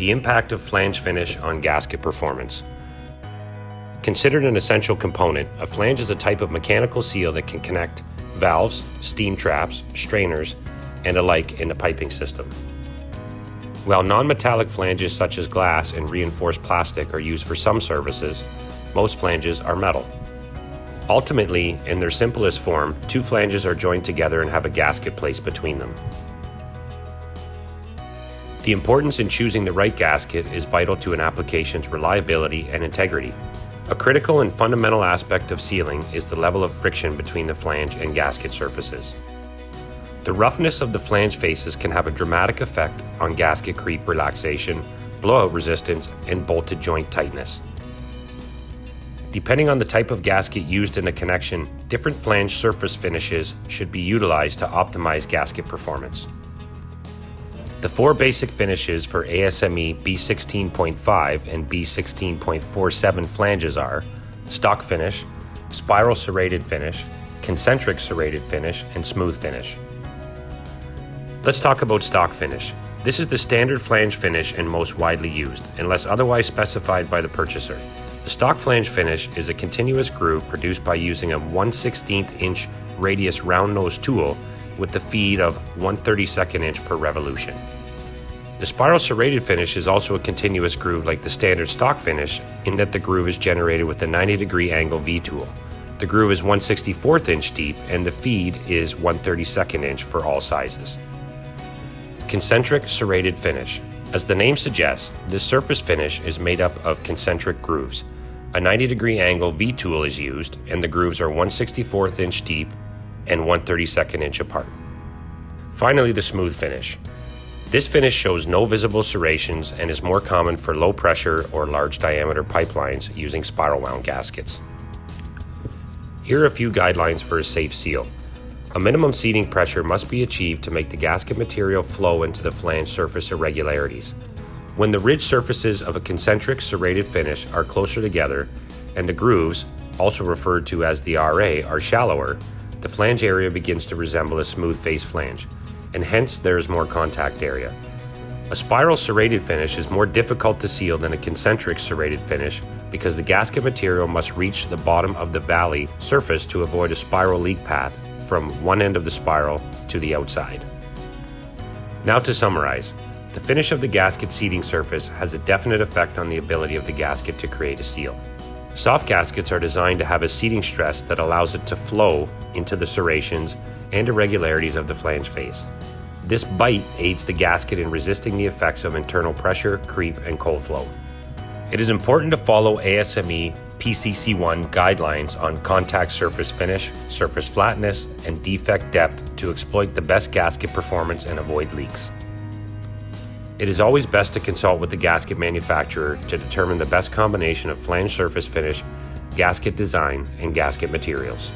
The impact of flange finish on gasket performance. Considered an essential component, a flange is a type of mechanical seal that can connect valves, steam traps, strainers, and alike in a piping system. While non-metallic flanges such as glass and reinforced plastic are used for some services, most flanges are metal. Ultimately, in their simplest form, two flanges are joined together and have a gasket placed between them. The importance in choosing the right gasket is vital to an application's reliability and integrity. A critical and fundamental aspect of sealing is the level of friction between the flange and gasket surfaces. The roughness of the flange faces can have a dramatic effect on gasket creep relaxation, blowout resistance, and bolted joint tightness. Depending on the type of gasket used in a connection, different flange surface finishes should be utilized to optimize gasket performance. The four basic finishes for ASME B16.5 and B16.47 flanges are stock finish, spiral serrated finish, concentric serrated finish, and smooth finish. Let's talk about stock finish. This is the standard flange finish and most widely used, unless otherwise specified by the purchaser. The stock flange finish is a continuous groove produced by using a 1 16th inch radius round nose tool with the feed of 1 32nd inch per revolution. The spiral serrated finish is also a continuous groove like the standard stock finish in that the groove is generated with the 90 degree angle V tool. The groove is 1 64th inch deep and the feed is 1 32nd inch for all sizes. Concentric serrated finish. As the name suggests, this surface finish is made up of concentric grooves. A 90 degree angle V tool is used, and the grooves are 1 64th inch deep and 1 32nd inch apart. Finally, the smooth finish. This finish shows no visible serrations and is more common for low pressure or large diameter pipelines using spiral wound gaskets. Here are a few guidelines for a safe seal. A minimum seating pressure must be achieved to make the gasket material flow into the flange surface irregularities. When the ridge surfaces of a concentric serrated finish are closer together and the grooves, also referred to as the RA, are shallower, the flange area begins to resemble a smooth face flange, and hence there is more contact area. A spiral serrated finish is more difficult to seal than a concentric serrated finish because the gasket material must reach the bottom of the valley surface to avoid a spiral leak path from one end of the spiral to the outside. Now to summarize, the finish of the gasket seating surface has a definite effect on the ability of the gasket to create a seal. Soft gaskets are designed to have a seating stress that allows it to flow into the serrations and irregularities of the flange face. This bite aids the gasket in resisting the effects of internal pressure, creep, and cold flow. It is important to follow ASME PCC1 guidelines on contact surface finish, surface flatness, and defect depth to exploit the best gasket performance and avoid leaks. It is always best to consult with the gasket manufacturer to determine the best combination of flange surface finish, gasket design, and gasket materials.